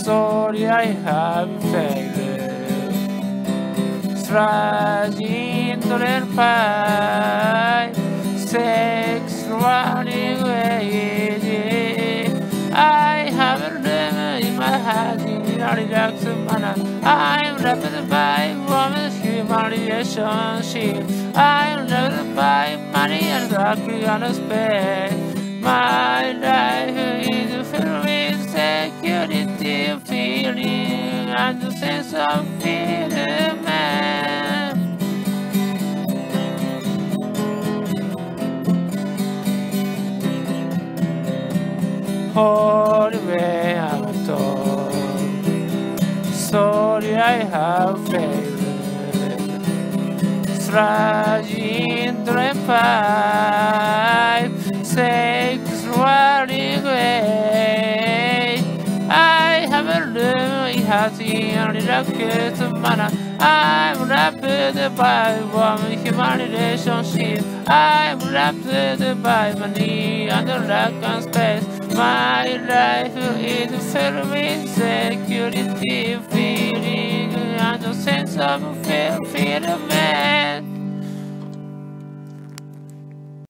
story I have infected Striding to their path Sex running away I have a dream in my head In a relaxed manner I'm rapid by woman's human relationship I'm rapid by money and luck and space My life feeling, and a sense of freedom. Holy way I'm told, sorry I have failed. Tragin dream five, six running away. Room in hearty and relaxed manner. I'm wrapped by one human relationship. I'm wrapped by money and the lack and space. My life is filled with security, feeling and a sense of fulfillment.